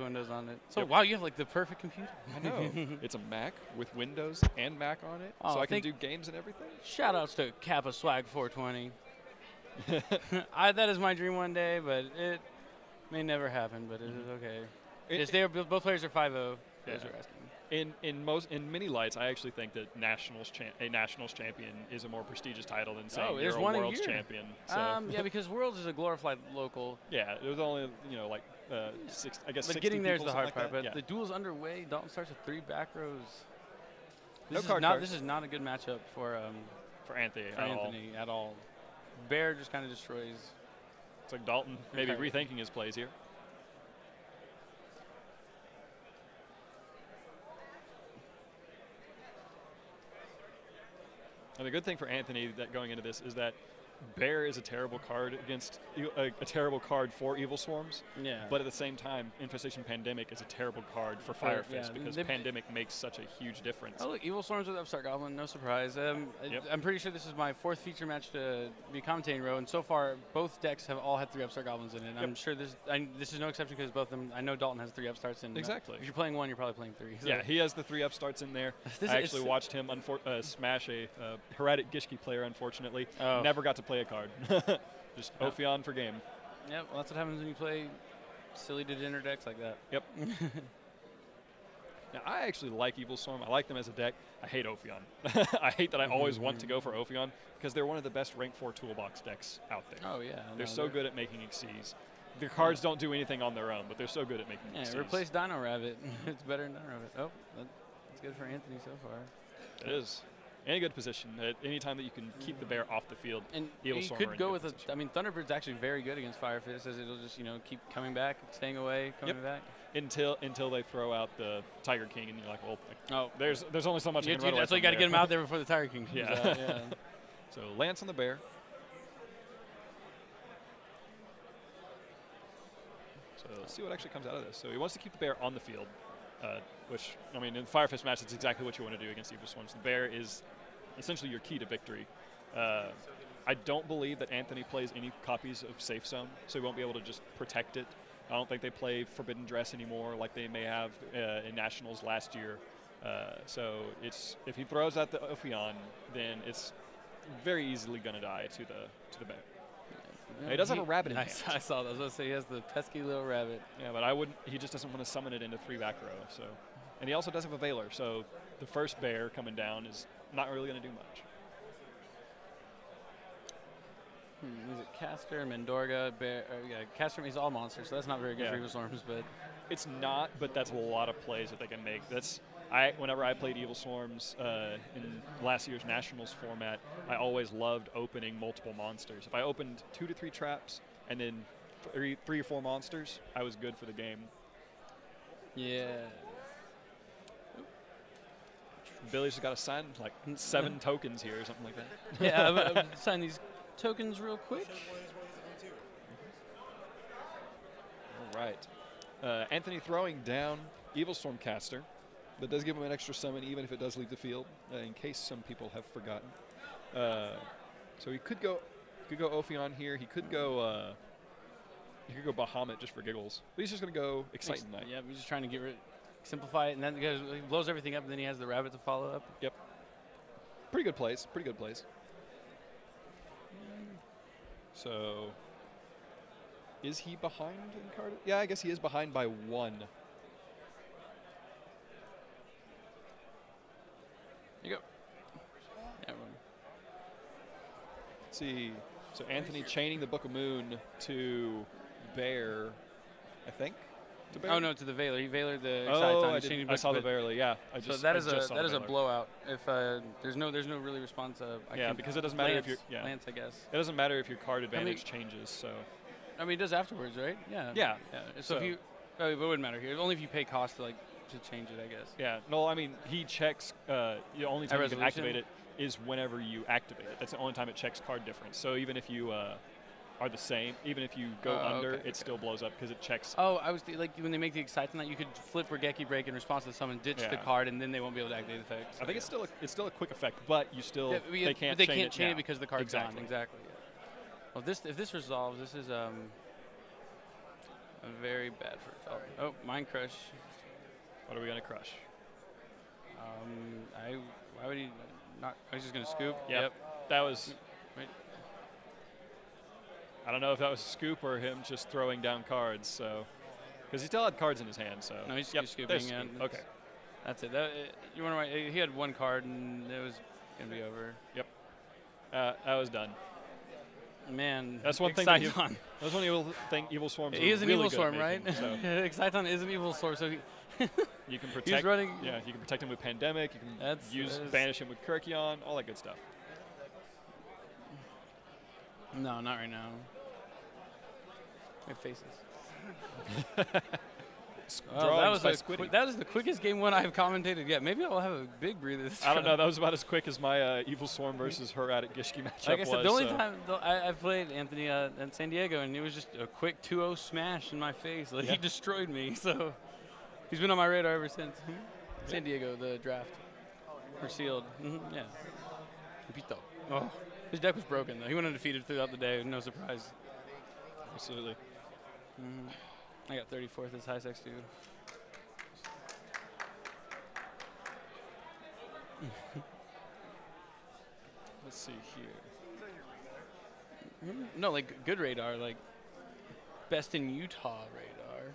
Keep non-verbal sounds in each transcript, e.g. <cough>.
Windows on it. So Yep. wow, you have like the perfect computer. I know. <laughs> it's a Mac with Windows and Mac on it, Oh, so I can do games and everything. Shout outs to Kappa Swag 420. <laughs> I, that is my dream one day, but it may never happen. But it is okay. It- yes, they are both players are 5-0. Those Yeah. are asking. In in most in many lights, I actually think that nationals cha- a nationals champion is a more prestigious title than saying Oh, there's you're a one a world's year. champion. So Um, yeah, because Worlds is a glorified local. <laughs> yeah, it was only you know like uh, six. I guess But 60 getting there is the hard something part. like But that. the duel's underway. Dalton starts with three back rows. This No is card not. cards. This is not a good matchup for um, for Anthony. for at all. Anthony at all. Bear just kind of destroys. It's like Dalton maybe Okay. rethinking his plays here. And the good thing for Anthony that going into this is that Bear is a terrible card against a terrible card for Evil Swarms, Yeah. but at the same time, Infestation Pandemic is a terrible card for For- Fire yeah, Fist because they- Pandemic makes such a huge difference. Oh, look, Evil Swarms with Upstart Goblin, no surprise. Um, I- Yep. I'm pretty sure this is my fourth feature match to be commentating row, and so far both decks have all had three Upstart Goblins in it. I'm sure this I, this is no exception because both of them. I know Dalton has three Upstarts in. uh, Exactly. if you're playing one, you're probably playing three. so- Yeah, he has the three upstarts in there. <laughs> I actually watched him unfor- uh, smash a uh, Heretic Gishki player, unfortunately. Oh. Never got to play a card. <laughs> Just No. Ophion for game. Yep. Well, that's what happens when you play silly degenerate decks like that. Yep. <laughs> Now, I actually like Evil Swarm. I like them as a deck. I hate Ophion. <laughs> I hate that I always want to go for Ophion because they're one of the best rank 4 toolbox decks out there. Oh yeah. they're no, so good at making Xyz. Their cards don't do anything on their own, but they're so good at making Yeah, replace Dino Rabbit. it's better than Dino Rabbit. Oh, that, that's good for Anthony so far. It is. In a good position. At any time that you can keep the bear off the field. And Evil you Storm are could go with a. position. I mean, Thunderbird's actually very good against Fire Fist, as it'll just you know keep coming back, staying away, coming back. until until they throw out the Tiger King, and you're like, well, Oh, there's there's only so much you, can you, that's why you got to get him out there <laughs> before the Tiger King comes Yeah. out. Yeah. <laughs> So Lance on the bear. So let's see what actually comes out of this. So he wants to keep the bear on the field, uh, which I mean in the Fire Fist match, it's exactly what you want to do against Evil Swarms. The bear is essentially your key to victory. Uh, I don't believe that Anthony plays any copies of Safe Zone, so he won't be able to just protect it. I don't think they play Forbidden Dress anymore like they may have uh, in Nationals last year. Uh, so it's if he throws out the Ophion, then it's very easily going to die to the to the bear. He does have a rabbit in I, hand. saw- I saw that. I was going to say he has the pesky little rabbit. Yeah, but I wouldn't. He just doesn't want to summon it into three back row. So, and he also does have a Veiler. So the first bear coming down is not really going to do much. Hmm, is it Castor, Mendorga, Bear? Uh, yeah, Castor. He's all monsters, so that's not very good Yeah. for Evil Swarms. But It's not, but that's a lot of plays that they can make. That's I. Whenever I played Evil Swarms uh, in last year's Nationals format, I always loved opening multiple monsters. If I opened two to three traps and then three, three or four monsters, I was good for the game. yeah, Billy's got to sign like seven tokens here or something like that. yeah. I'm, I'm <laughs> sign these tokens real quick. All right. Uh, Anthony throwing down Evil Swarm Castor. That does give him an extra summon, even if it does leave the field, uh, in case some people have forgotten. Uh, so he could go, could go Ophion here. He could go, uh, he could go Bahamut just for giggles. But he's just going to go Exciton Knight. Yeah, he's just trying to get rid, simplify it, and then he blows everything up, and then he has the rabbit to follow up. Yep. Pretty good plays. Pretty good plays. So, is he behind in card? Yeah, I guess he is behind by one. You go. Yeah. Let's see. So Anthony chaining the Book of Moon to Bear, I think. To Bear? Oh no, to the Veiler. He Veilered the Oh, I, He's did, changing I saw the Bearly. Yeah, I So just that I just a that a blowout. If uh, there's no there's no really response. Uh, I Yeah, because it doesn't matter if Lance, you're- yeah. Lance, I guess. It doesn't matter if your card mean- advantage changes. So I mean, it does afterwards, right? Yeah. Yeah. Yeah. So, So- if you, oh, it wouldn't matter here. Only if you pay cost to like to change it, I guess. yeah, no, I mean he checks. Uh, the only time you can activate it is whenever you activate it. That's the only time it checks card difference. So even if you uh, are the same, even if you go Oh, under, okay, it still blows up because it checks. Oh, I was like when they make the excitement that you could flip Raigeki Break in response to summon, ditch the card, and then they won't be able to activate the effect. I think it's still a, it's still a quick effect, but you still Yeah, they can't they chain can't it chain now. it because the card's Exactly. gone. Exactly. Yeah. Well, this if this resolves, this is um. Very bad first. Oh, oh, Mind Crush. What are we gonna crush? Um, I. Why would he not? I was just gonna scoop. Yep. That was. Right. I don't know if that was a scoop or him just throwing down cards. So, because he still had cards in his hand. So. No, he's yep, just there's scooping. scoop. Okay. That's it. That, uh, you wonder why he had one card and it was gonna be over. Uh, that was done. Man, That's one thing that Exciton. that's one evil thing. Evil swarms. He is an really evil swarm, at right? making, So <laughs> Exciton is an evil swarm, so he, <laughs> you can protect. he's running. Yeah, you can protect him with pandemic. You can use banish him with Kerykeion. All that good stuff. No, not right now. My faces. <laughs> Well, that was by the Squiddy. that is the quickest game one I've commentated yet. Maybe I'll have a big breather. This I don't know. That was about as quick as my uh, evil swarm versus her at Gishki matchup Like I said, was. the only so- time the, I, I played Anthony uh, in San Diego, and it was just a quick 2-0 smash in my face. Like Yeah. he destroyed me. <laughs> So he's been on my radar ever since. San Diego, the draft, for sealed. hmm yeah. Pito. Oh, his deck was broken though. He went undefeated throughout the day. No surprise. Absolutely. hmm I got 34th as high sex dude. Let's see here. Mhm. No, like good radar, like best in Utah radar.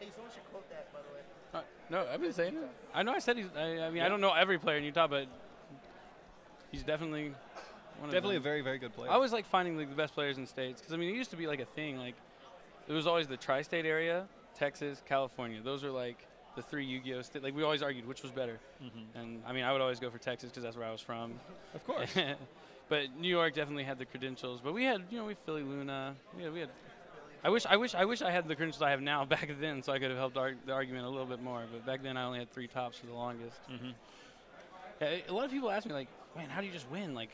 Hey, someone should quote that, by the way. Uh, no, I've been saying it. I know I said he's. I, I mean, Yeah. I don't know every player in Utah, but he's definitely one Definitely a very, very good player. I always like finding like the best players in states because I mean it used to be like a thing. Like it was always the tri-state area, Texas, California. Those are like the three Yu-Gi-Oh! Sta- like we always argued which was better, Mhm. and I mean I would always go for Texas because that's where I was from. Of course. <laughs> but New York definitely had the credentials. But we had, you know, we Philly Luna. Yeah, we had. I wish, I wish, I wish I had the credentials I have now <laughs> back then, so I could have helped the argument a little bit more. But back then, I only had three tops for the longest. hmm Yeah, a lot of people ask me like, man, how do you just win? Like,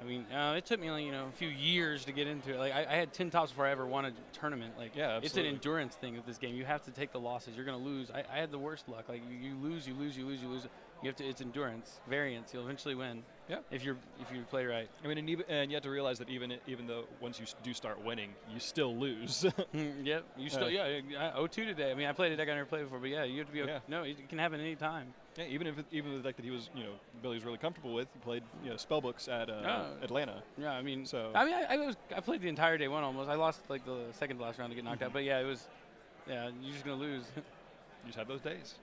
I mean, uh, it took me like you know a few years to get into it. Like, I, I had ten tops before I ever won a tournament. Like, Yeah, it's an endurance thing with this game. You have to take the losses. You're gonna lose. I, I had the worst luck. Like, you, you lose, you lose, you lose, you lose. You have to. It's endurance, variance. You'll eventually win. Yeah. If you're if you play right. I mean, and, even, and you have to realize that even even though once you do start winning, you still lose. <laughs> Mm, yep. You still yeah. yeah, I- 0-2 today. I mean, I played a deck I never played before, but yeah, you have to be. Okay. Yeah. No, it can happen any time. yeah, even if it, even the deck that he was, you know, Billy was really comfortable with, he played, you know, spellbooks at uh, Oh. Atlanta. Yeah. I mean, So I mean, I, I was I played the entire day one almost. I lost like the second to last round to get knocked out, Mhm. but yeah, it was. Yeah, you're just gonna lose. <laughs> you just have those days.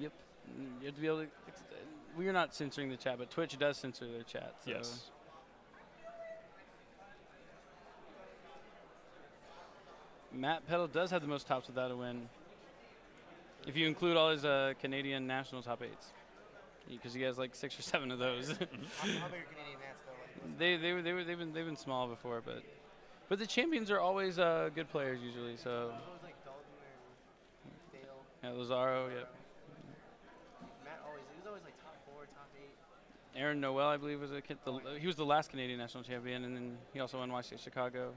yep. Mm, You have to be able to. Ex- We are not censoring the chat, but Twitch does censor their chat. So. Yes. Matt Peddle does have the most tops without a win. If you include all his uh, Canadian national top eights, because he has like six or seven of those. <laughs> <laughs> How, how big are Canadian hats, though? Like, they they were they were they've been they've been small before, but but the champions are always uh, good players usually. So like Dalton or Dale. yeah, Lazaro, yep. Matt always, he was always like top four, top eight. Aaron Noel, I believe, was a kid. The, he was the last Canadian national champion, and then he also won YC Chicago.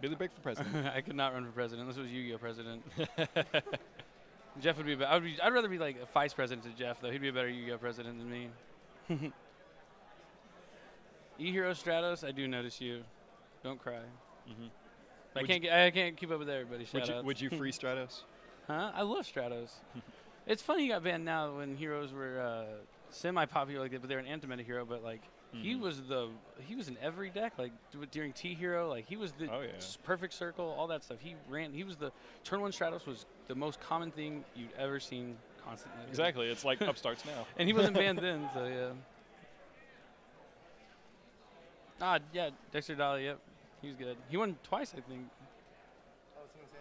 Billy Brake for president. <laughs> I could not run for president unless it was Yu-Gi-Oh president. <laughs> Jeff would be. I would be. I'd rather be like a vice president to Jeff though. He'd be a better Yu-Gi-Oh president than me. <laughs> E-Hero Stratos, I do notice you. Don't cry. hmm I can't. Get, I can't keep up with everybody. Would Shout you, would you free Stratos? Huh? I love Stratos. It's funny he got banned now when heroes were uh, semi-popular like that, but they're an anti-meta hero. But like he Mhm. was the he was in every deck like d- during T hero like he was the Oh, yeah. perfect circle all that stuff. He ran. He was the turn one Stratos was the most common thing you'd ever seen constantly. Exactly. It's like <laughs> upstarts now. And he wasn't banned <laughs> then, so yeah. Ah, yeah, Dexter Dolly. Yep, he was good. He won twice, I think. Oh, was someone say?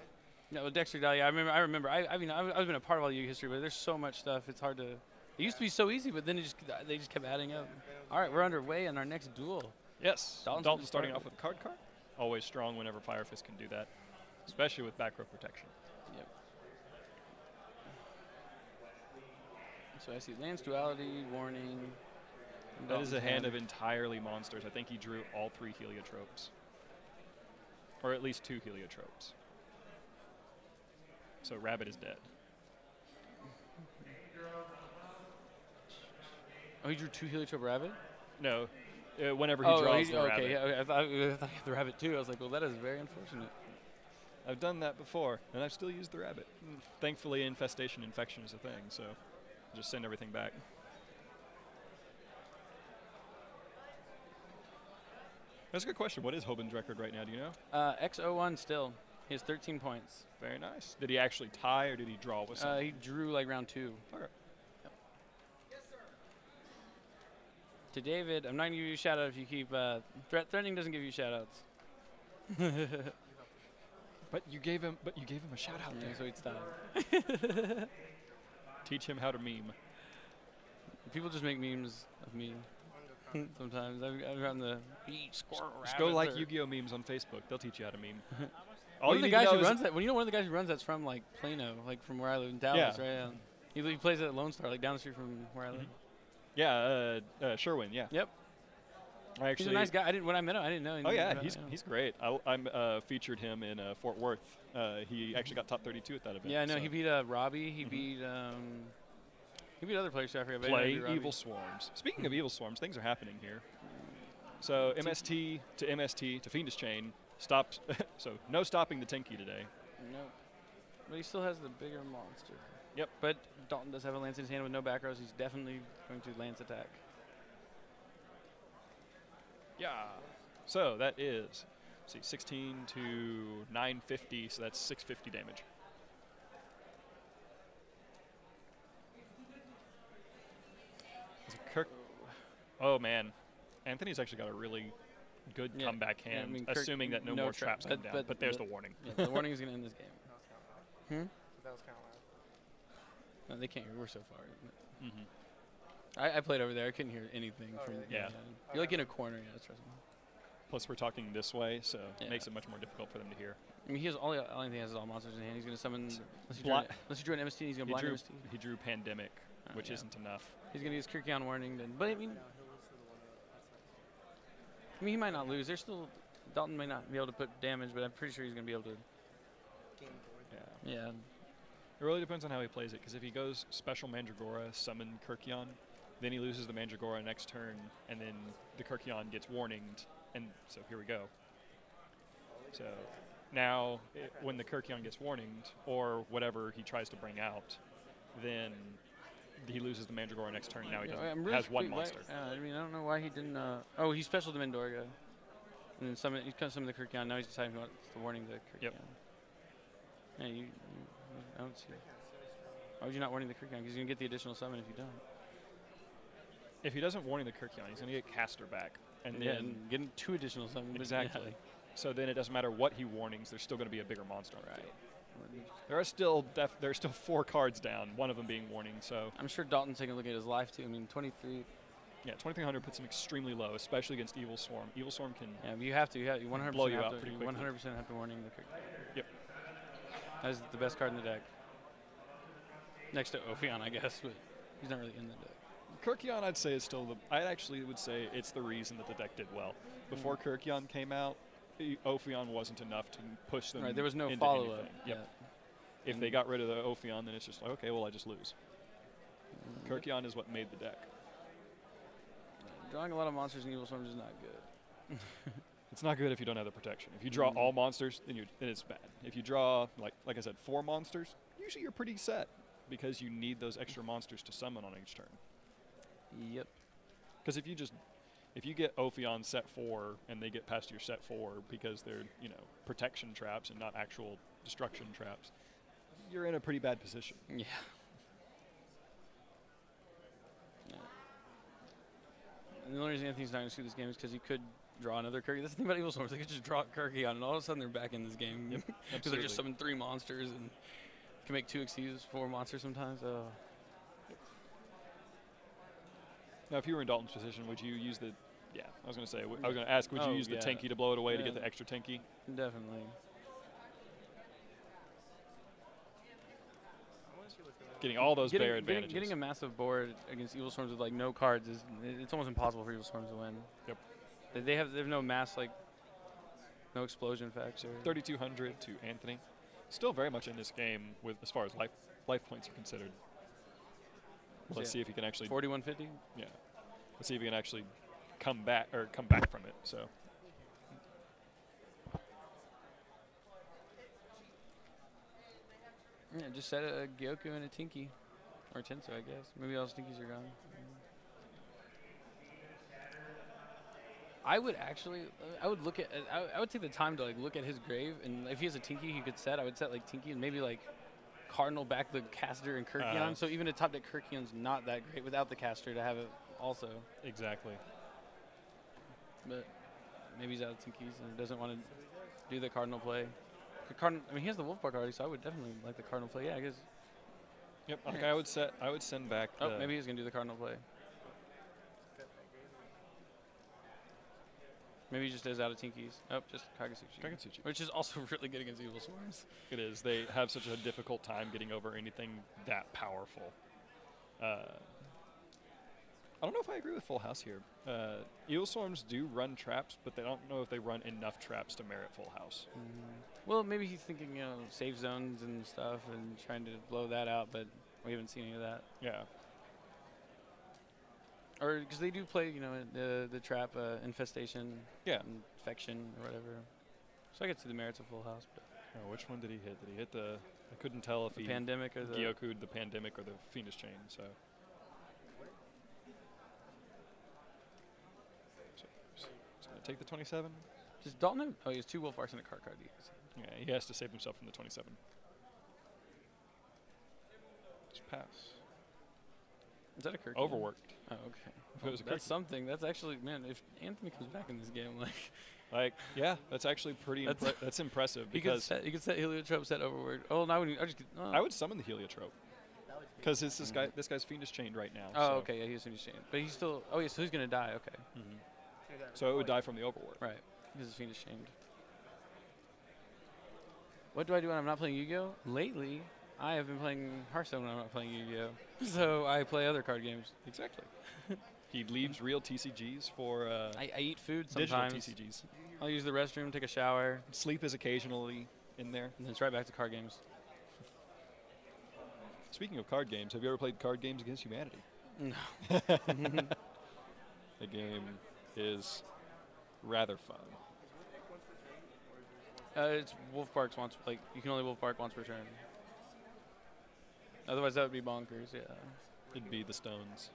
No, Dexter Dahlia. I remember. I remember. I, I mean, I've, I've been a part of all Yu history, but there's so much stuff. It's hard to. It used to be so easy, but then it just they just kept adding up. All right, we're underway in our next duel. Yes. Dalton's Dalton starting off with a card card. Always strong whenever Firefist can do that, especially with back row protection. Yep. So I see Lance Duality, Warning. That is a hand hand. of entirely monsters. I think he drew all three heliotropes. Or at least two heliotropes. So Rabbit is dead. Oh, he drew two Heliotrope Rabbit. No, uh, whenever he oh, draws he- the okay. rabbit. Yeah, okay, I thought, I thought he had the rabbit too. I was like, well, that is very unfortunate. I've done that before, and I've still used the rabbit. Thankfully, infestation infection is a thing, so just send everything back. That's a good question. What is Hoban's record right now? Do you know? Uh, X01 still. He has 13 points. Very nice. Did he actually tie, or did he draw with Uh, he drew like round two. Okay. To David, I'm not gonna give you a shout out if you keep uh, threat threatening doesn't give you shout outs. <laughs> But you gave him. But you gave him a shout out Yeah, there. so he'd stop. <laughs> Teach him how to meme. People just make memes of me <laughs> sometimes. I've, I've gotten the squirrel Just go like Yu-Gi-Oh memes on Facebook. They'll teach you how to meme. One All the guys who runs that, well, you know, one of the guys who runs that's from like Plano, like from where I live in Dallas, Yeah. right? Yeah. He, he plays at Lone Star, like down the street from where I live. Yeah, uh, uh, Sherwin. Yeah. Yep. I actually. He's a nice guy. I didn't when I met him. I didn't know. Oh yeah, he's him. he's great. I I'm uh, featured him in uh, Fort Worth. Uh, he actually got top 32 at that event. Yeah, no, so. he beat uh, Robbie. He Mhm. beat um, he beat other players. I forget. play evil swarms. Speaking of evil swarms, things are happening here. So MST to MST to Fiendish Chain stopped. <laughs> so no stopping the Tenki today. Nope. But he still has the bigger monster. Yep. But Dalton does have a lance in his hand with no back rows. He's definitely going to lance attack. Yeah. So that is, let's see, 16 to 950. So that's 650 damage. Is it Kirk? Oh. oh man, Anthony's actually got a really good Yeah. comeback Yeah, I hand, mean, Kirk- assuming that no, no more tra- traps come down. but But, there's the- the warning. Yeah, the warning is going to end this game. <laughs> That was kind of loud. Hmm? That was kind of loud. No, they can't. Hear. We're so far. Mm -hmm. I, I played over there. I couldn't hear anything Oh, from. really? Yeah. You're like in a corner. Yeah, trust me. Plus, we're talking this way, so Yeah. it makes it much more difficult for them to hear. I mean, he has all. The only thing he has is all monsters in hand. He's going to summon. Unless you, Bli- drew, unless you drew an MST, he's going He to blind drew, MST. he drew Pandemic, Oh, which yeah. isn't enough. He's going to use Kerykeion warning. Then, but I mean, No, he'll lose to the one that- I mean, he might not lose. There's still Dalton may not be able to put damage, but I'm pretty sure he's going to be able to. that's game board. Yeah. Yeah. It really depends on how he plays it, because if he goes special Mandragora, summon Kerykeion, then he loses the Mandragora next turn, and then the Kerykeion gets warninged, and so here we go. So now, i when the Kerykeion gets warninged, or whatever he tries to bring out, then he loses the Mandragora next turn. Now he doesn't, I'm really has one monster. uh, I mean, I don't know why he didn't. Uh, oh, he special to Mendorga. And then summon, he comes summon the Kerykeion. Now he's deciding what the warning the Kerykeion. Yep. Yeah, you, you, I don't see. Why would you not warning the Kerykeion? Because you're going to get the additional summon if you don't. If he doesn't warning the Kerykeion, he's going to get Castor back, and then getting two additional summons. Exactly. Yeah. so then it doesn't matter what he warnings. There's still going to be a bigger monster. on the Right. There are still there are still four cards down. One of them being warning. So I'm sure Dalton's taking a look at his life too. I mean, 23. yeah, 2300 puts him extremely low, especially against Evil Swarm. Evil Swarm can Yeah, you have to. You have you 100% Blow you have out to, pretty quickly. 100% have to warning the Kerykeion. Yep. That is the best card in the deck. Next to Ophion, I guess, but he's not really in the deck. Kerykeion, I'd say, is still the. I actually would say it's the reason that the deck did well. Before hmm. Kerykeion came out, Ophion wasn't enough to push them. Right, there was no follow up. Yep. If they got rid of the Ophion, then it's just like, okay, well, I just lose. Kerykeion is what made the deck. Drawing a lot of monsters in Evil Swarms is not good. <laughs> It's not good if you don't have the protection. If you draw Mm. all monsters, then you then it's bad. If you draw like like I said, four monsters, usually you're pretty set because you need those extra monsters to summon on each turn. Yep. Because if you just if you get Ophion set four and they get past your set four because they're you know protection traps and not actual destruction traps, you're in a pretty bad position. Yeah. Yeah. And the only reason Anthony's not going to see this game is because he could draw another Kirky. That's the thing about Evil Swarms. They could just draw a Kirky on, and all of a sudden they're back in this game. Yep, <laughs> Because they're just summoning three monsters and can make two Xyz, four monsters sometimes. Oh. Now, if you were in Dalton's position, would you use the? Yeah, I was going to say. I was going to ask, would you Oh, use the yeah. Tenki to blow it away to get the extra tanky? Definitely. I want to see what the Getting all those getting, bear getting- advantages. Getting, a massive board against Evil Swarms with like no cards is it's almost impossible for Evil Swarms to win. Yep. They, they have they have no mass like no explosion factor. 3,200 to Anthony. Still very much in this game with as far as life life points are considered. Let's Yeah. see if he can actually. 4150. Yeah. Let's see if he can actually come back or come back from it. So Yeah, just set a Gyoku and a Tenki. Or Tensu, I guess. Maybe all his Tenkis are gone. I would actually, uh, I would look at, I, I would take the time to like look at his grave, and if he has a Tenki he could set, I would set like Tenki and maybe like Cardinal back the caster and Kerykeion. Uh. so even a top deck Kerykeion's not that great without the caster to have it also. exactly. But maybe he's out of Tenkis and doesn't want to do the Cardinal play. The Cardinal, I mean, he has the Wolfbark already, so I would definitely like the Cardinal play. Yeah, I guess. Yep. Okay. I would set. I would send back. Oh, maybe he's gonna do the Cardinal play. Maybe he just does out of Tenkis. Oh, just Kagasuchi. Kagutsuchi. Which is also <laughs> really good against Evil Swarms. It is. They have such a difficult time getting over anything that powerful. Uh, I don't know if I agree with Full House here. Uh, Evil Swarms do run traps, but they don't know if they run enough traps to merit Full House. Well, maybe he's thinking, you know, safe zones and stuff and trying to blow that out, but we haven't seen any of that. Yeah. Or because they do play, you know, the the trap uh, infestation, Yeah. infection or whatever. So I could see the merits of Full House, but Oh, which one did he hit? Did he hit the? I couldn't tell if the he pandemic or the Gyoku'd the pandemic or the Fiendish Chain. So, so he's gonna take the 27. just Dalton. have- Oh, he has two Wolf Barks and a card card. Yeah, he has to save himself from the 27. Just pass. Is that a Kirk? Overworked. Oh, okay. If it was a That's Kirk- something. That's actually man. If Anthony comes back in this game, <laughs> like Like, yeah, that's actually pretty. That's- Impre- <laughs> that's impressive because set, he could set Heliotrope, set Overworked. Oh, now. I just. Oh. I would summon the Heliotrope That would be because this guy this guy's fiendish chained right now. Oh, so. okay. Yeah, he's finished Chained, but he's still. Oh, yeah. So he's gonna die. Okay. Take that So it would die from the overwork. Right. Because it's fiendish chained. What do I do when I'm not playing Yu-Gi-Oh? Lately, I have been playing Hearthstone when I'm not playing Yu-Gi-Oh. <laughs> So I play other card games. Exactly. <laughs> he leaves real TCGs for uh, I, I eat food sometimes. digital sometimes. TCGs. I'll use the restroom, take a shower, Sleep is occasionally in there. and then it's right back to card games. <laughs> Speaking of card games, have you ever played Card Games Against Humanity? No. The game is rather fun. Uh, it's Wolf Barks once. Like you can only Wolf Bark once per turn. Otherwise, that would be bonkers. Yeah. It'd be the Stones.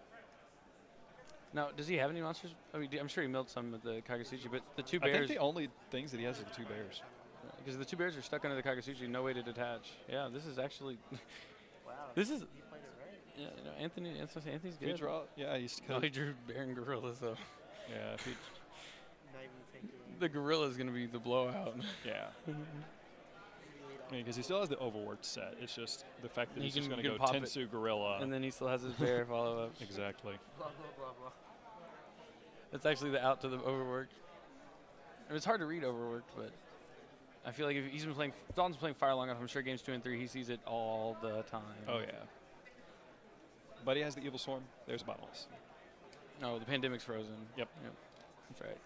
Now, does he have any monsters? I mean, I'm sure he milled some with the Kagutsuchi, but the two bears. I think the only things that he has are the two bears. because the two bears are stuck under the Kagutsuchi, no way to detach. Yeah, this is actually, <laughs> Wow. this is, He played it right. yeah, you know, Anthony, Anthony- Anthony's If he good. draw, yeah, he's No, he drew bear and gorillas though. Yeah, if he, <laughs> Not even thinking. The gorilla is gonna be the blowout. <laughs> yeah. <laughs> Because he still has the overworked set. It's just the fact that He he's just going to go pop it. Tensu Gorilla. and then he still has his bear follow up. exactly. Blah blah blah blah. That's actually the out to the overworked. I mean, it's hard to read overworked, but I feel like if he's been playing, Dalton's playing Fire long enough. I'm sure games two and three, he sees it all the time. Oh yeah. But he has the evil swarm. There's Bottles. Oh, the pandemic's frozen. Yep. Yep. That's right.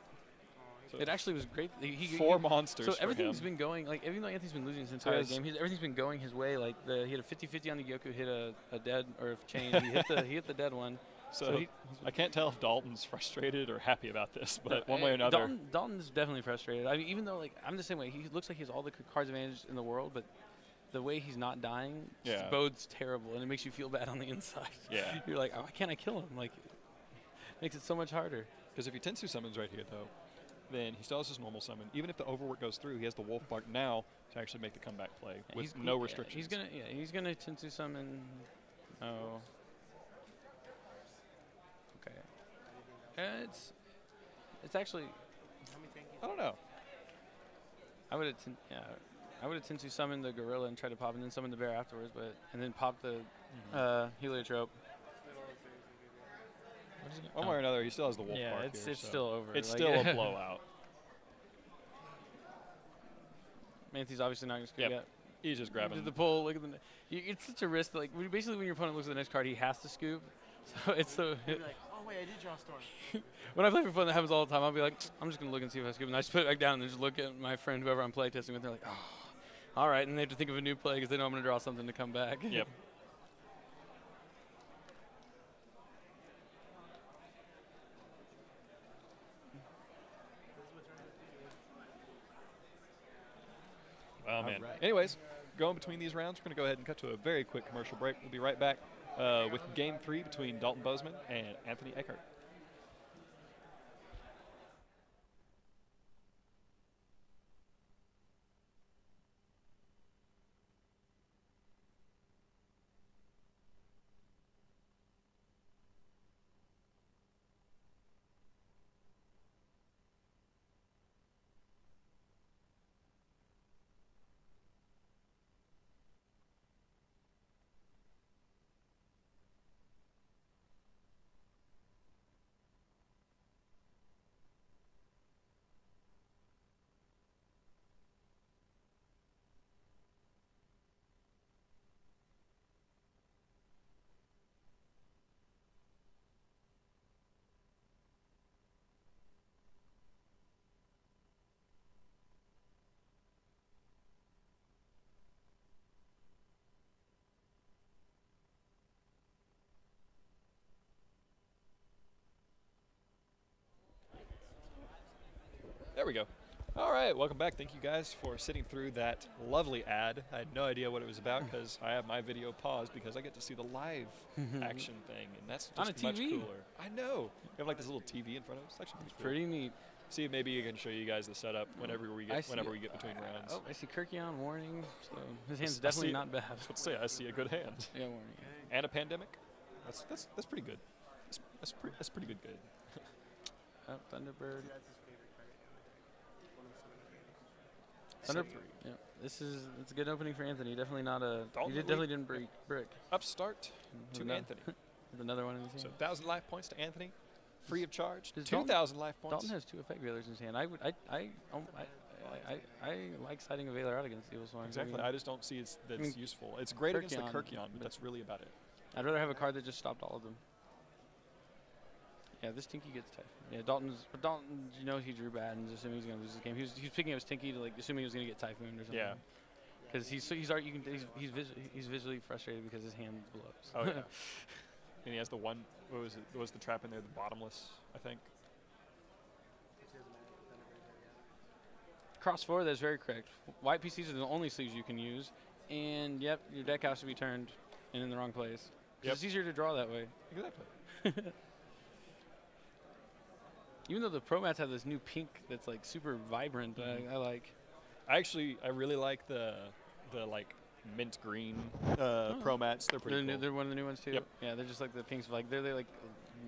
So It actually was great. He, he, four he- monsters. So for everything's him. been going like even though Anthony's been losing his So entire game, he's, everything's been going his way. Like the he had a 50-50 on the Yoku, hit a, a dead or a chain. he hit the he hit the dead one. So, he, I can't tell if Dalton's frustrated or happy about this, but No, one way or eh, another, Dalton, Dalton's definitely frustrated. I mean, even though like I'm the same way. He looks like he has all the cards advantage in the world, but the way he's not dying Yeah. bodes terrible, and it makes you feel bad on the inside. yeah. <laughs> You're like, oh, why can't I kill him? Like, makes it so much harder. Because if he Tensu summons right here, though, then he still has his normal summon. Even if the overwork goes through, he has the Wolf Bark now to actually make the comeback play Yeah, with no restrictions. He's gonna yeah, he's gonna Tensu summon. Oh. Okay. Uh, it's it's actually How many thank I don't know. I would have yeah I would have Tensu summoned the gorilla and tried to pop and then summon the bear afterwards, but and then pop the uh, heliotrope. What is he One way or another, he still has the Wolf yeah, Bark it's here, it's so still over. It's like- still a <laughs> blowout. Manthy's obviously not gonna scoop Yep. yet. He's just grabbing. The pull, look at the. You, it's such a risk. Like basically, when your opponent looks at the next card, he has to scoop. <laughs> So it's so. You'd like, <laughs> oh wait, I did draw Storm. when I play for fun, that happens all the time. I'll be like, I'm just gonna look and see if I scoop, and I just put it back down and just look at my friend, whoever I'm playtesting with. They're like, oh, all right, and they have to think of a new play because they know I'm gonna draw something to come back. Yep. Oh All man. right. Anyways, going between these rounds, we're going to go ahead and cut to a very quick commercial break. We'll be right back uh, with game three between Dalton Bousman and Anthony Eckroth. We go. All right, welcome back. Thank you guys for sitting through that lovely ad. I had no idea what it was about because I have my video paused because I get to see the live <laughs> action thing, and that's On just a much TV. cooler. I know. We have like this little TV in front of us. It's actually pretty, cool. Pretty neat. See, maybe I can show you guys the setup whenever we I get see whenever we get between rounds. Oh, I see Kerykeion warning. So his hand's I definitely see- not bad. <laughs> Let's say I see a good hand <laughs> Yeah, warning. and a pandemic. That's that's that's pretty good. That's that's, pre- that's pretty good. Good. Oh, Thunderbird. That's his favorite card. One of the seven favorites. Thunder. Yeah, this is it's a good opening for Anthony. Definitely not a. Dalton he did, definitely didn't break brick. Upstart to Ano- Anthony. <laughs> Another one in his So thousand life points to Anthony, free of charge. Does Two thousand life points. Dalton has two effect veilers in his hand. I would. I. I. Um, I, I, I, I like siding a veiler out against Evil Swarm. Exactly. I just don't see it's that's mean, useful. It's great against the Kerykeion, Kerykeion, but- that's really about it. I'd rather have a card that just stopped all of them. Yeah, this Tenki gets Typhoon. Yeah, Dalton's. But Dalton, you know, he drew bad and just assuming he's gonna lose this game. He was, he was picking up his Tenki to like assuming he was gonna get Typhoon or something. Yeah. Because he's so he's already you can he's he's, visu- he's visually frustrated because his hand blows. Oh yeah. <laughs> and he has the one. What was it? What was the trap in there? The bottomless, I think. If he has a mana, Thunderbird there, yeah. Cross four, that's very correct. White PCs are the only sleeves you can use, and yep, your deck has to be turned and in the wrong place. Yep. It's easier to draw that way. Exactly. <laughs> Even though the Pro Mats have this new pink that's like super vibrant, Mhm. I, I like. I actually, I really like the the like mint green uh, Oh. pro mats. They're pretty They're, new, they're one of the new ones too. Yep. Yeah, they're just like the pinks. Like they're, they're like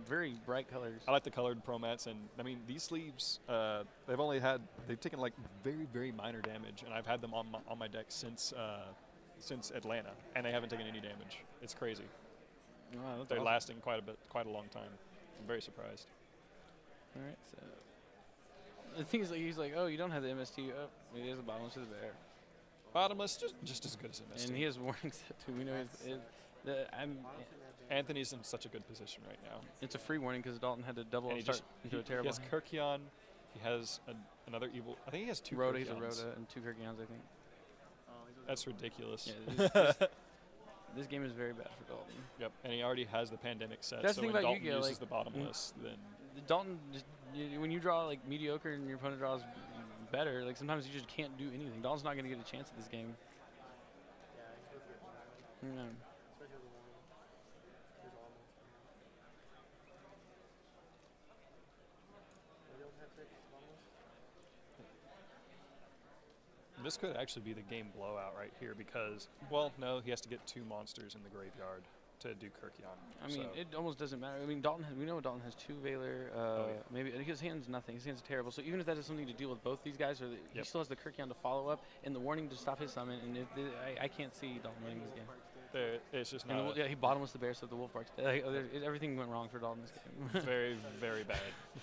very bright colors. I like the colored pro mats, and I mean these sleeves. Uh, they've only had they've taken like very very minor damage, and I've had them on my, on my deck since uh, since Atlanta, and they haven't taken any damage. It's crazy. Wow, They're awesome. lasting quite a bit, quite a long time. I'm very surprised. All right, so the thing is, like, he's like, oh, you don't have the MST. Oh, it is a bottomless to the bear, Bottomless, just just as good as MST. and he has warning set <laughs> too. We know he's. It, the, I'm, Honestly, that big. Anthony's in such a good position right now. it's a free warning because Dalton had to double And up he start just into he, a terrible. he has Kerykeion. He has an, another evil. I think he has two. Rhoda, he's a Kerykeions. Rhoda, and two Kerykeions, I think. Oh, he's with That's ridiculous. Yeah, <laughs> this, this, this game is very bad for Dalton. Yep, and he already has the pandemic set. That's so when Dalton Yu-Gi-Oh, uses like, the bottomless, then Dalton, when you draw like mediocre and your opponent draws better, like sometimes you just can't do anything. Dalton's not going to get a chance at this game. Yeah, this could actually be the game blowout right here because, well, no, he has to get two monsters in the graveyard to do Kerykeion. I mean, so. it almost doesn't matter. I mean, Dalton has, we know Dalton has two Veiler. Uh, Oh, yeah. Maybe his hand's nothing. His hand's terrible. So even if that has something to deal with both these guys, or the, he still has the Kerykeion to follow up and the warning to stop his summon. And if the, I, I can't see Dalton winning this game. there, it's just And the, not yeah, he bottomless the bear, so the Wolf Barks. Like, uh, there- it- everything went wrong for Dalton this game. very, very bad. <laughs>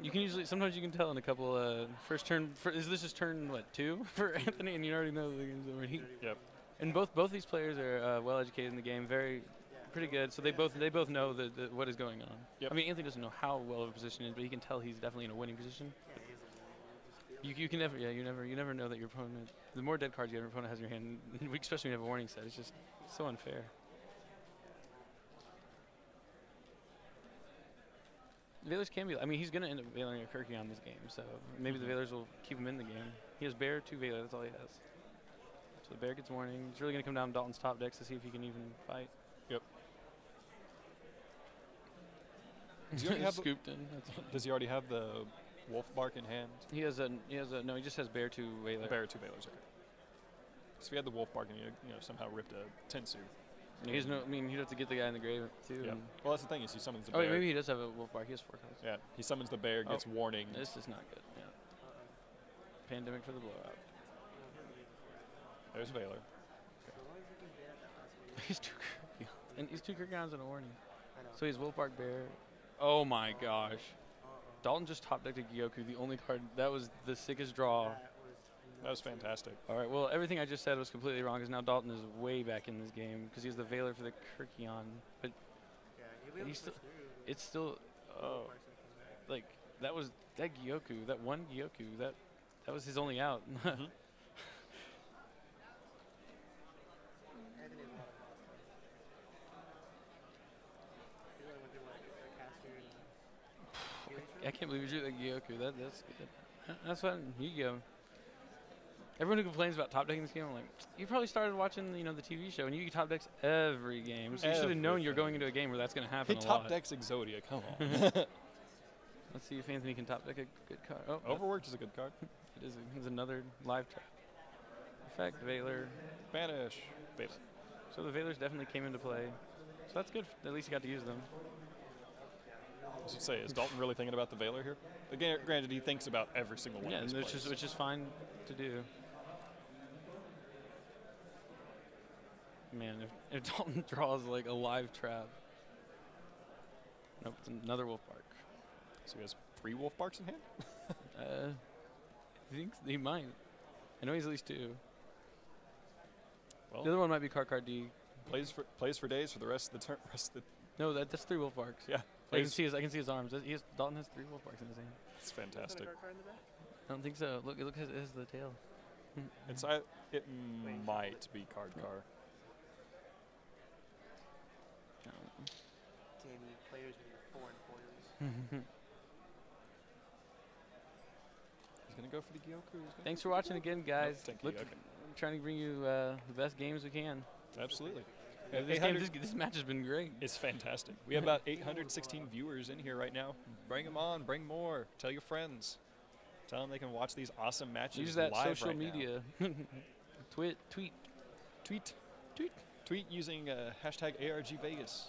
You can usually sometimes you can tell in a couple uh, first turn. For, is this is turn what two <laughs> for Anthony, and you already know the game's over. He, Yep. And both both these players are uh, well educated in the game, very pretty good. So they both they both know the, the, what is going on. Yep. I mean, Anthony doesn't know how well of a position he is, but he can tell he's definitely in a winning position. Yeah, he has the warning. You You, can never yeah you never you never know that your opponent. The more dead cards you have your opponent has in your hand, <laughs> especially when you have a warning set, it's just so unfair. Veilers can be. I mean, he's gonna end up veiling a Kerykeion this game, so maybe the Mhm. Veilers will keep him in the game. He has Bear, two Veiler. That's all he has. So the Bear gets warning. He's really gonna come down Dalton's top decks to see if he can even fight. Yep. Does he already have the- scooped in. Does he already have the wolf bark in hand? he has a he has a no. He just has Bear, two Veiler. Bear two Veilers. Okay. So if he had the wolf bark and he you know somehow ripped a Tensu. No, He's no. I mean, he'd have to get the guy in the grave too. Yeah. Well, that's the thing is he summons the Oh, wait, bear. maybe he does have a wolf bark. He has four cards. Yeah. He summons the bear, Oh. gets warning. This is not good. Yeah. Pandemic for the blowout. There's Veiler. <laughs> he's two and he's two Kerykeions and a warning. I know. So he's Wolf Bark Bear. Oh my gosh. Uh-oh. Dalton just top decked a Gyoku, the only card that was the sickest draw. That was That was fantastic. All right, well everything I just said was completely wrong because now Dalton is way back in this game because he's the Veiler for the Kerykeion, but Yeah, he'll be able he's still- through. it's still oh Parks and comes back. like that was that Gyoku, that one Gyoku, that that was his only out. Mm-hmm. <laughs> Anthony has a lot of boss cards. He's only went through like a caster and a healing I can't believe you drew that Gyoku. That that's good. That's fun. You go. Everyone who complains about top decking this game, I'm like, you probably started watching, you know, the TV show, and you top decks every game. So you should have known you're going into a game where that's going to happen He top lot. decks Exodia. Come on. <laughs> <laughs> Let's see if Anthony can top deck a good card. Oh, Overworked is a good card. it is. It's another live trap. Effect Veiler. Banish. Veiler. So the Veilers definitely came into play. So that's good. At least you got to use them. I should say, is Dalton really thinking about the Veiler here? Again, granted, he thinks about every single one yeah, of these which is which is fine to do. Man, if, if <laughs> Dalton draws like a live trap. Nope, it's another wolf bark. So he has three wolf barks in hand? <laughs> Uh, I think he might. I know he's at least two. Well, The other one might be Karkar D. plays for plays for days for the rest of the turn. <laughs> Rest of the, No, that, that's three wolf barks. yeah, I can see his. I can see his arms. He has, Dalton has three wolf barks in his hand. It's Is that a fantastic. card card in the back? I don't think so. Look, look, it has the tail. It's I, it might be card car. No. Damn you players with your foreign foils. <laughs> He's gonna go for the Gyoku. He's Thanks for watching again, guys. thank you, Look, okay. I'm trying to bring you uh, the best games we can. Absolutely. Uh, this, game, this, this match has been great. It's fantastic. We have about 816 viewers in here right now. Bring them on. Bring more. Tell your friends. Tell them they can watch these awesome matches Use that live social right media. <laughs> Tweet, tweet. Tweet. Tweet. Tweet using uh, hashtag ARGVegas.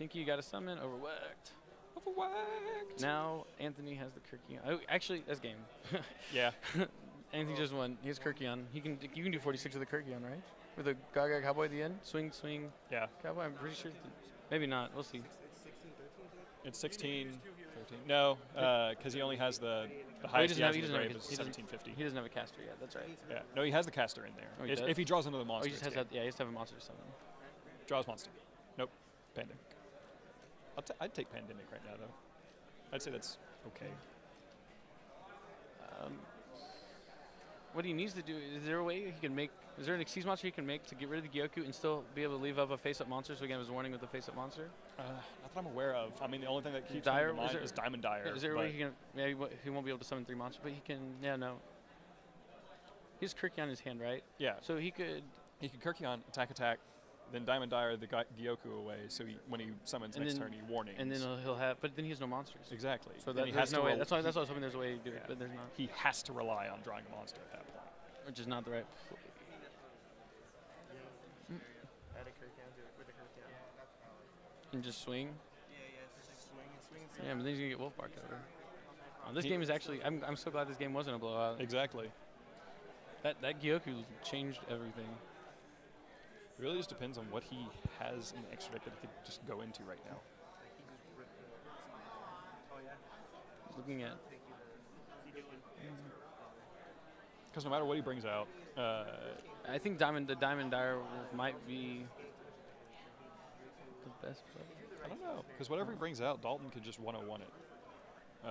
Tenki, you got a summon. Overworked. Overwhacked. Now Anthony has the Kerykeion. Oh, actually, that's game. <laughs> Yeah. <laughs> Anthony just won. He has Kerykeion. He can you can do 46 with the Kerykeion, right? With a Gaga Cowboy at the end. Swing, swing, Yeah. Cowboy. I'm pretty sure. th- Maybe not. We'll see. It's 16, 13, is it? It's 16, 13. No, because he only has the, the Oh, he highest doesn't he have- he in doesn't have grave a- is he doesn't- 1750. He doesn't have a caster yet. That's right. Yeah. No, he has the caster in there. Oh, he if, if he draws another Oh, monster, he just has that. Yeah, he has to have a monster summon. Draws monster. Nope. Pandemic. I'll t- I'd take pandemic right now though. I'd say that's okay. Um, what he needs to do is there a way he can make? Is there an Xyz monster he can make to get rid of the Gyoku and still be able to leave up a face-up monster so have his warning with the face-up monster? Uh, not that I'm aware of. I mean, the only thing that keeps Dire- coming to is there- is Diamond Dire. is there a way he can? Yeah, he, won't be able to summon three monsters, but he can. Yeah, no. He has Kerykeion his hand, right? yeah, So he could. he can Kerykeion attack attack, then Diamond Dire the Gy- Gyoku away. So he, when he summons And next then- turn, he warnings. And then he'll, he'll have, but then he has no monsters. exactly. So that, he there's has no way. That's why. That's why I was hoping there's a way to do it, but there's not. He has to rely on drawing a monster at that point. Which is not the right. play. Add a Kerykeion to it with a Kerykeion. And just swing. Yeah, yeah, just swing and swing and. Yeah, but then he's gonna get Wolf Bark over. Oh, this He- game is actually. I'm. I'm so glad this game wasn't a blowout. Exactly. That that Gyoku changed everything. It really just depends on what he has in the extra deck that he could just go into right now. Like he just ripped the. Oh yeah. Looking at. Because no matter what he brings out, uh, I think Diamond, the Diamond Dire might be the best play. I don't know. Because whatever he brings out, Dalton could just 101 it. Uh,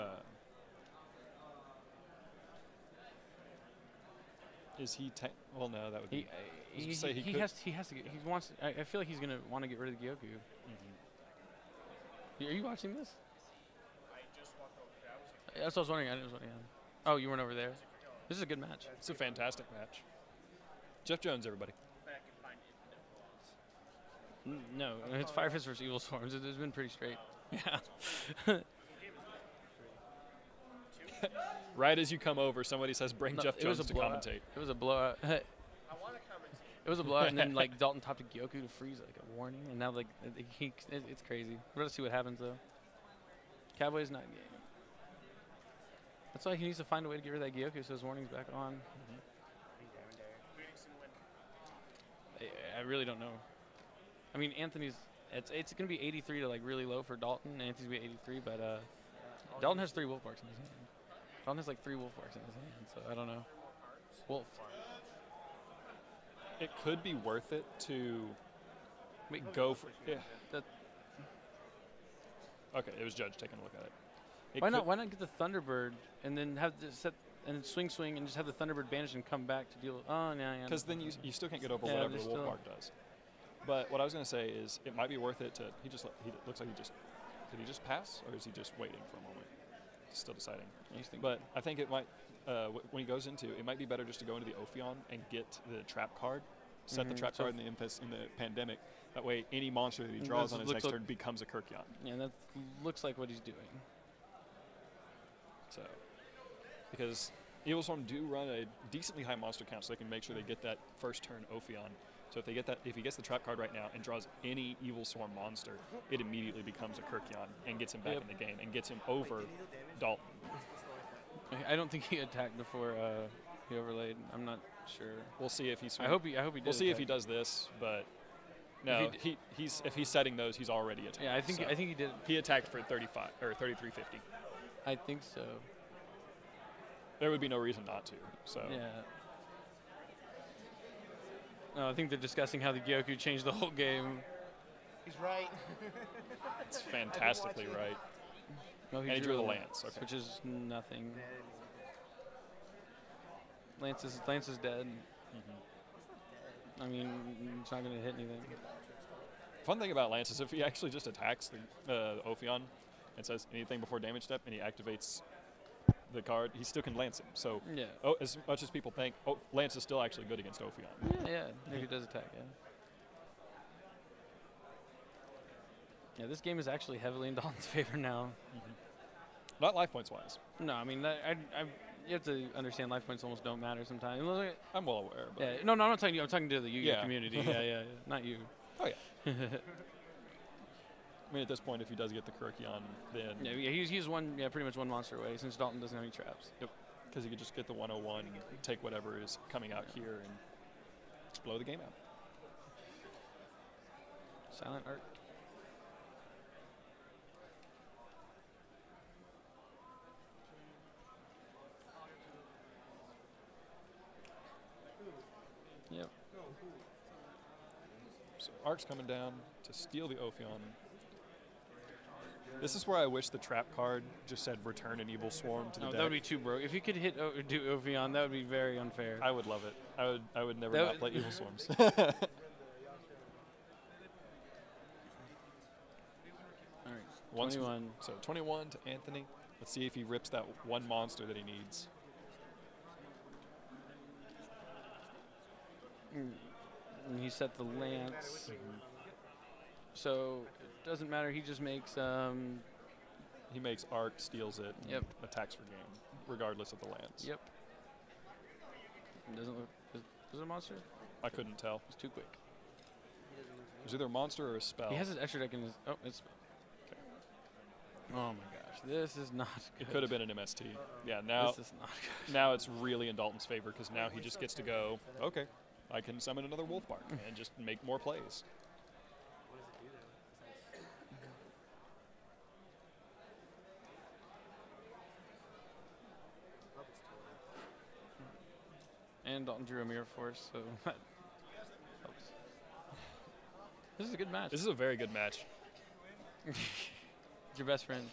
is he? Te- well, no, that would He, be. He, say he, he he could- has he has to get, he wants I, I feel like he's gonna want to get rid of the Gyoku. Mhm. Are you watching this? That's what I was wondering. I was wondering. Oh, you weren't over there. This is a good match. It's a fantastic match. Jeff Jones, everybody. N- No, it's Fire Fist versus Evil Swarms. It- It's been pretty straight. Yeah. <laughs> Right as you come over, somebody says, "Bring No, Jeff Jones to blowout. commentate." It was a blowout. <laughs> it was a blowout, and then like <laughs> Dalton topped to Gyoku to freeze like a warning, and now like it, he, it, it's crazy. We're gonna see what happens though. Cowboy's not game. That's why he needs to find a way to get rid of that Gyoku so his warning's back on. I, I really don't know. I mean, Anthony's it's it's gonna be 83 to like really low for Dalton. Anthony's gonna be 83, but uh, Dalton has three Wolf Barks in his hand. Dalton has like three Wolf Barks in his hand, so I don't know. Wolf. It could be worth it to Wait, go for. Yeah. That- Okay, it was Judge taking a look at it. It why not? Why not get the Thunderbird and then have the set and swing swing and just have the Thunderbird banish and come back to deal? With, Oh yeah, yeah. Because then you, you still can't get over Yeah, whatever there's the wolf still- mark does. But what I was going to say is, it might be worth it to. He just he looks like he just did he just pass or is he just waiting for a moment? Still deciding. But I think it might uh, when he goes into it might be better just to go into the Ophion and get the trap card, set the Mhm, trap so card in the infest in the pandemic. That way, any monster that he draws on his next like- turn becomes a Kerykeion. yeah, that looks like what he's doing. So, because Evil Swarm do run a decently high monster count, so they can make sure they get that first turn Ophion. So if they get that, if he gets the trap card right now and draws any Evil Swarm monster, it immediately becomes a Kerykeion and gets him back Yep. in the game and gets him over Dalton. I- I don't think he attacked before uh, he overlaid. I'm not sure. We'll see if he's. I hope he. I hope he did. We'll see if he does this, but no, he he, he's if he's setting those, he's already attacked. Yeah, I think. so. I think he did. he attacked for 35 or 3350. I think so. There would be no reason not to. So Yeah. No, I think they're discussing how the Gyoku changed the whole game. He's right. it's <laughs> fantastically right. No, And he drew the lance, okay. which is nothing. Lance is Lance is dead. Mm-hmm. I mean, it's not gonna hit anything. Fun thing about Lance is if he actually just attacks the uh, Ophion and says anything before damage step and he activates the card, he still can lance him. So Yeah. oh, as much as people think, oh, Lance is still actually good against Ophion. Yeah, yeah. If he does attack, yeah. Yeah, this game is actually heavily in <laughs> Dalton's favor now. Mm-hmm. Not life points wise. No, I mean, that, I, I, you have to understand life points almost don't matter sometimes. I'm well aware. But Yeah, no, no, I'm not talking to you. I'm talking to the Yu-Gi-Oh Yeah. community. <laughs> yeah, yeah, yeah, not you. Oh, yeah. <laughs> I mean, at this point, if he does get the Kerykeion, then Yeah, yeah, he's, he's one, yeah, pretty much one monster away since Dalton doesn't have any traps. Yep, because he could just get the 101, take whatever is coming out here, and blow the game out. Silent Art. Yep. So Ark's coming down to steal the Ophion. This is where I wish the trap card just said return an evil swarm to the No, deck. that would be too broke. If you could hit o- do Ophion, that would be very unfair. I would love it. I would I would never That not play evil swarms. <laughs> All right. Once- 21. so 21 to Anthony. Let's see if he rips that one monster that he needs. Mm. And he set the lance. So it doesn't matter. He just makes um. He makes Arc, steals it, and Yep. attacks for game, regardless of the lance. Yep. Doesn't look. Is, is it a monster? I couldn't tell. It's too quick. It's either a monster or a spell. He has his extra deck in his. Oh, it's. Oh my gosh, this is not good. it could have been an MST. Yeah, now This is not good. now it's really in Dalton's favor because now he just gets to go, okay, I can summon another Wolf Bark and just make more plays. And Dalton drew a mirror force, so <laughs> that helps. This is a good match. This is a very good match. It's <laughs> your best friend.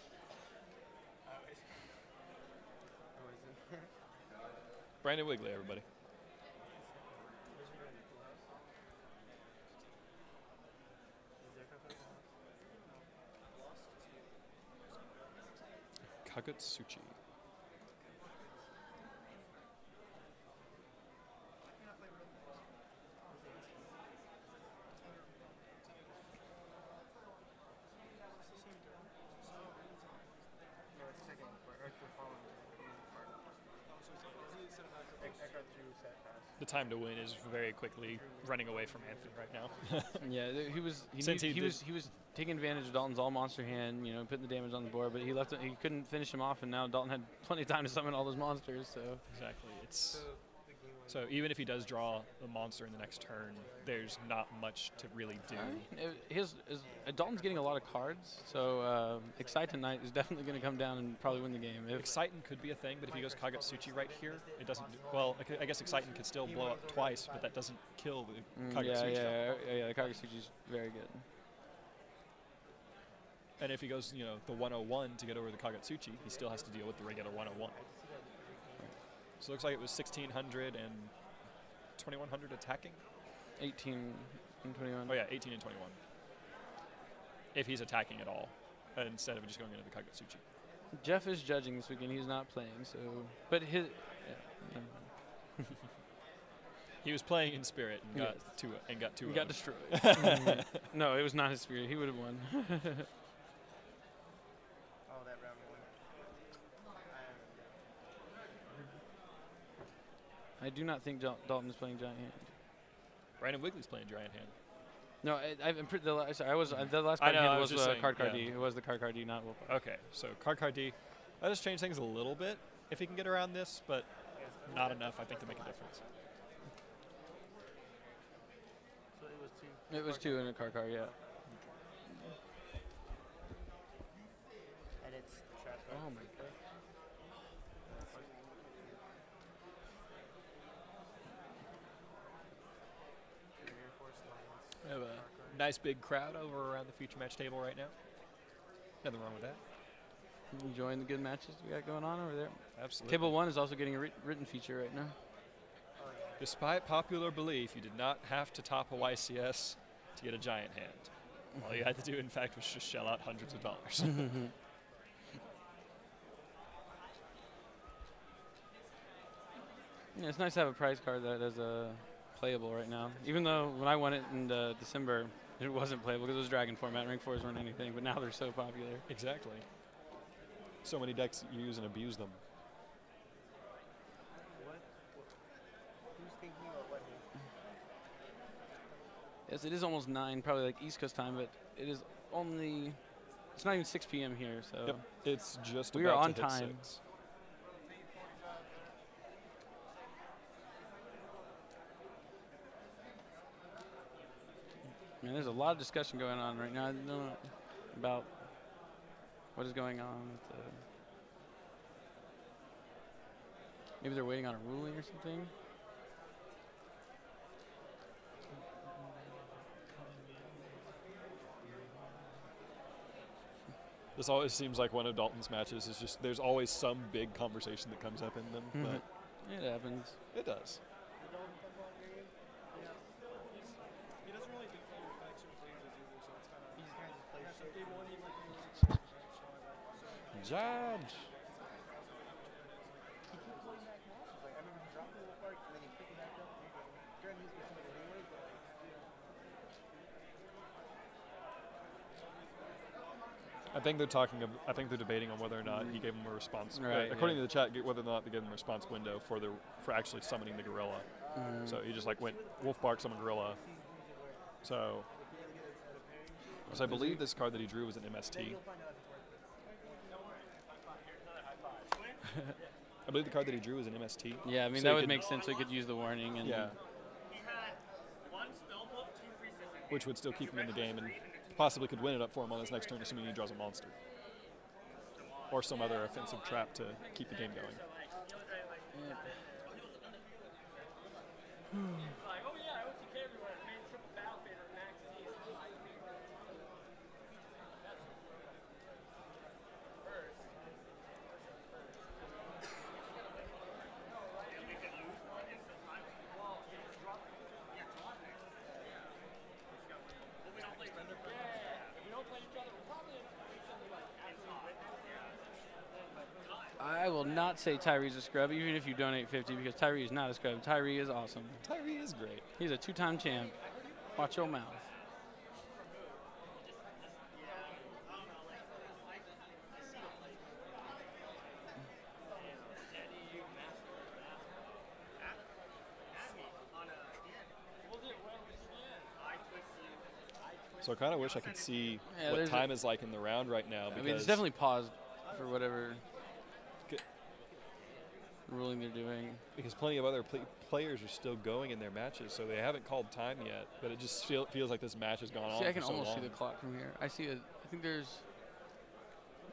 Oh, <laughs> Brandon Wigley, everybody. Kagutsuchi. To win is very quickly running away from Anthony right now. <laughs> Yeah, he was he, Since knew- he he was he was taking advantage of Dalton's all monster hand, you know, putting the damage on the board, but he left it, he couldn't finish him off, and now Dalton had plenty of time to summon all those monsters. So exactly. It's So the game was so even if he does draw a monster in the next turn, there's not much to really do. I mean, his, his uh, Dalton's getting a lot of cards, so uh, Exciton Knight is definitely going to come down and probably win the game. If, Exciton could be a thing, but if he goes Kagutsuchi right here, it doesn't. Do, well, I guess Exciton could still blow up twice, but that doesn't kill the Mm, Kagutsuchi. yeah, yeah, yeah, the Kagutsuchi's very good. And if he goes, you know, the 101 to get over the Kagutsuchi, he still has to deal with the regular 101. So it looks like it was 1600 and 2100 attacking. 18 and 21. Oh yeah, 18 and 21. If he's attacking at all, instead of just going into the Kagutsuchi. Jeff is judging this weekend. He's not playing, so but his. Yeah. <laughs> He was playing in spirit and got Yes. two and got two. Got destroyed. <laughs> no, it was not his spirit. He would have won. <laughs> Oh, that round one. I I do not think Dal- Dalton is playing giant hand. Brandon Wigley's playing giant hand. No, I, I'm pretty. The, la- sorry, I was uh, the last I card know, hand I was, was just uh, card card yeah. D. It was the Cardcar D, not Wolf. Okay, so Cardcar D. That just changed things a little bit if he can get around this, but not enough, I think, to make a difference. So it was two. It was two in a card card, yeah. Edits the trap card. Oh my god. Air Force Alliance. We have card a card. Nice big crowd over around the future match table right now. Nothing wrong with that. Enjoying the good matches we got going on over there. Absolutely. Table one is also getting a writ- written feature right now. Despite popular belief, you did not have to top a YCS to get a giant hand. All you had to do, in fact, was just shell out hundreds of dollars. <laughs> Yeah, it's nice to have a prize card that is uh, playable right now. Even though when I won it in uh, December, it wasn't playable because it was Dragon format. Rank fours weren't anything, but now they're so popular. exactly. So many decks you use and abuse them. What? Who's thinking or what? Yes, it is almost nine, probably like East Coast time, but it is only. It's not even 6 p.m. here, so. Yep. It's just We are on time. six. Man, there's a lot of discussion going on right now I don't know about what is going on with the. Maybe they're waiting on a ruling or something. This always seems like one of Dalton's matches. Is just there's always some big conversation that comes up in them, Mhm. but It happens. it does. He's kind of just plays safe. Judge. Like, I remember he dropped the little part and then he picked it back up. Granted, he's got somebody anyway, but like, I think they're talking. ab- I think they're debating on whether or not he gave him a response. uh, Right, according yeah. to the chat, whether or not they gave him a response window for the for actually summoning the gorilla. Mm. So he just like went wolf bark summon gorilla. So, so I believe this card that he drew was an MST. <laughs> I believe the card that he drew was an MST. yeah, I mean so that would make sense. So you could use the warning and. Yeah. Which would still keep him in the game and possibly could win it up for him on his next turn, assuming he draws a monster. Or some other offensive trap to keep the game going. <sighs> <sighs> <sighs> not say Tyree's a scrub, even if you donate 50, because Tyree is not a scrub. Tyree is awesome. Tyree is great. He's a two-time champ. Watch your mouth. So I kind of wish I could see Yeah, what there's a- time is like in the round right now. I Because mean, it's definitely paused for whatever Good. Ruling they're doing. because plenty of other pl- players are still going in their matches, so they haven't called time yet. But it just feel, feels like this match has gone on See, I can so almost long. see the clock from here. I see it. I think there's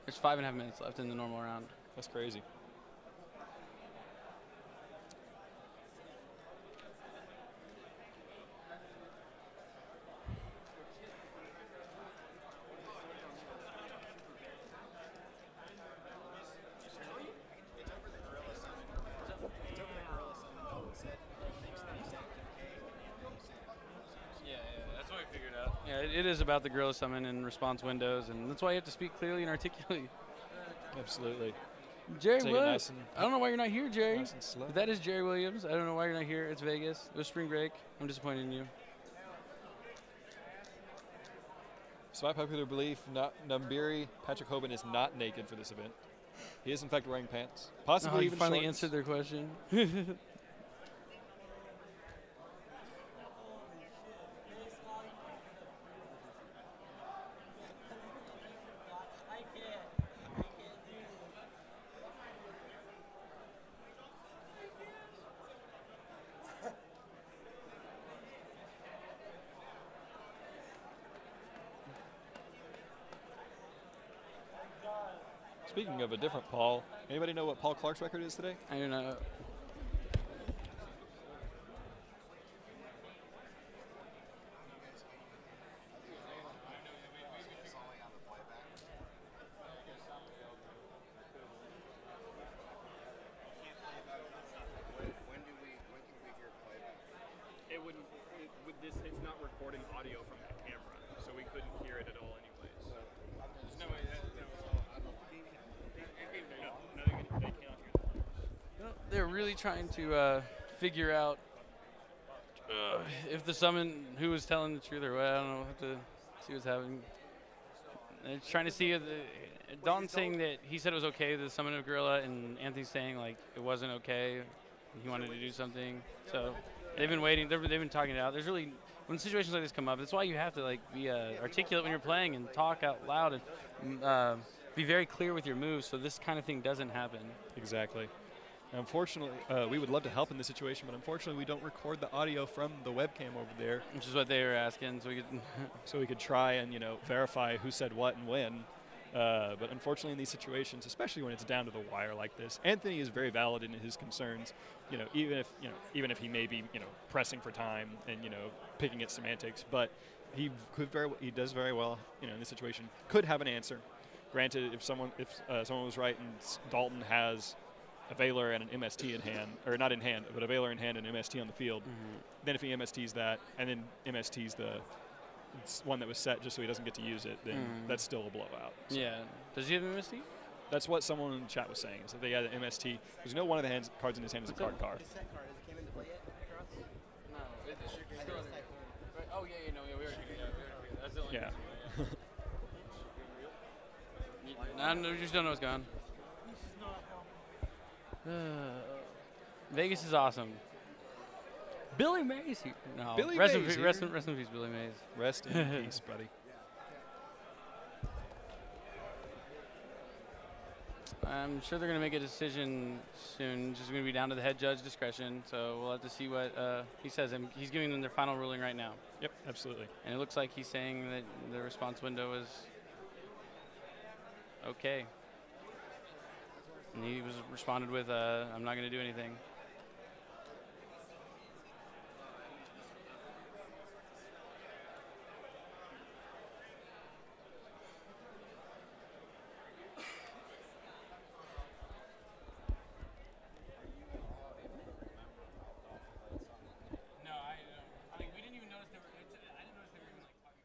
there's five and a half minutes left in the normal round. That's crazy. Yeah, yeah, that's what we figured out. Yeah, it, it is about the gorilla summon and response windows, and that's why you have to speak clearly and articulately. Absolutely. Jerry Take Williams. nice I don't know why you're not here, Jerry. nice. But that is Jerry Williams. I don't know why you're not here. It's Vegas. It was spring break. I'm disappointed in you. So my popular belief, not Numbiri, Patrick Hoban is not naked for this event. He is in fact wearing pants, possibly you even finally shorts. answered their question. <laughs> Of a different Paul, anybody know what Paul Clark's record is today? I don't know. When do we? When can we hear playback? It wouldn't. It, with this, it's not recording audio from the camera, so we couldn't hear it at all, anyways. No way. That, that was all. No, no, they, can- they cannot hear that. You know, They're really trying to uh, figure out uh, if the summon who was telling the truth or what. I don't know. Have to see what's happening. They're trying to see the, saying that he said it was okay the summon of gorilla, and Anthony's saying like it wasn't okay. He wanted to do something. So they've been waiting. They've, they've been talking it out. There's really when situations like this come up, that's why you have to like be uh, articulate when you're playing and talk out loud and uh, be very clear with your moves, so this kind of thing doesn't happen. Exactly. Unfortunately, uh, we would love to help in this situation, but unfortunately, we don't record the audio from the webcam over there, Which is what they were asking, so we could. <laughs> so we could try and you know verify who said what and when. Uh, but unfortunately, in these situations, especially when it's down to the wire like this, Anthony is very valid in his concerns. You know, even if you know, even if he may be you know pressing for time and you know picking at semantics, but he could very he does very well. You know, in this situation, could have an answer. Granted, if someone if uh, someone was right and Dalton has a Veiler and an MST in hand, or not in hand, but a Veiler in hand and an MST on the field, then if he MSTs that and then MSTs the one that was set just so he doesn't get to use it, then Mm. that's still a blowout. So yeah. Does he have MST? That's what someone in the chat was saying, is that they had an MST. Because you know one of the hands, cards in his hand is a What's card card. His set card has it came into play yet? Cross? No. It, I think it's Typhoon. Oh yeah, yeah, no, yeah, we already yeah, <laughs> we already That's the only. Yeah. I don't know, just don't know what's going on. <sighs> Vegas is awesome. Billy Mays here. No. Billy rest Mays in, rest, in, rest in peace, Billy Mays. Rest in <laughs> peace, buddy. I'm sure they're going to make a decision soon. Just going to be down to the head judge discretion. So we'll have to see what uh, he says. And he's giving them their final ruling right now. Yep, absolutely. And it looks like he's saying that the response window is okay. Responded with, uh, "I'm not going to do anything." No, I, I mean, we didn't even notice they were. I didn't notice they were even like talking.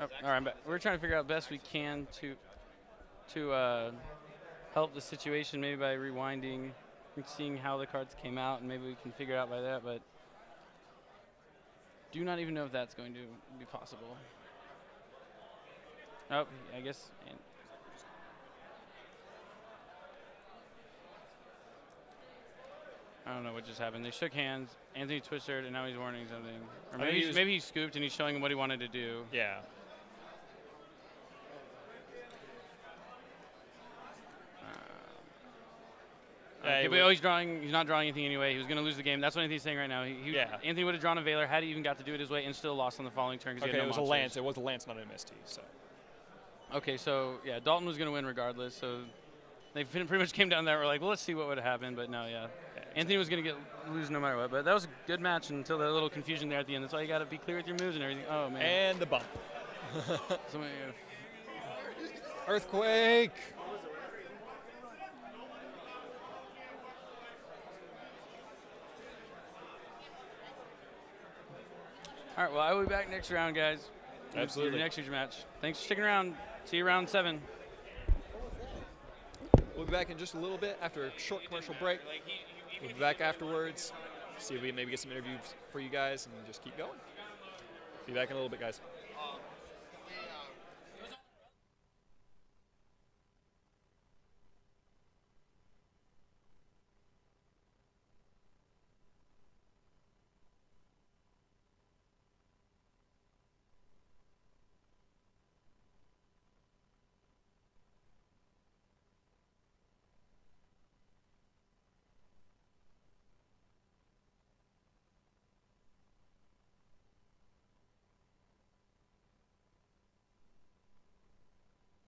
Oh, all right, but we're trying to figure out best we can to to uh, help the situation, maybe by rewinding and seeing how the cards came out, and maybe we can figure it out by that. But do not even know if that's going to be possible. Oh, I guess. and- I don't know what just happened. They shook hands. Anthony twisted, and now he's warning something. Or maybe, he's, was- maybe he scooped and he's showing him what he wanted to do. Yeah. Yeah, Okay, but oh, he's drawing. He's not drawing anything anyway. He was going to lose the game. That's what Anthony's saying right now. He, he, Yeah. Anthony would have drawn a Veiler had he even got to do it his way, and still lost on the following turn because Okay, he had it no was a lance. It was a lance, not an MST. So Okay, so yeah, Dalton was going to win regardless. So they pretty much came down there. We're like, well, let's see what would have happened. But no, yeah, Anthony was going to get lose no matter what. But that was a good match until that little confusion there at the end. That's why you got to be clear with your moves and everything. Oh man, and the bump. <laughs> Somebody- Earthquake. All right, well, I will be back next round, guys. Absolutely. Next huge match. Thanks for sticking around. See you round seven. We'll be back in just a little bit after a short commercial break. We'll be back afterwards. See if we can maybe get some interviews for you guys and just keep going. Be back in a little bit, guys.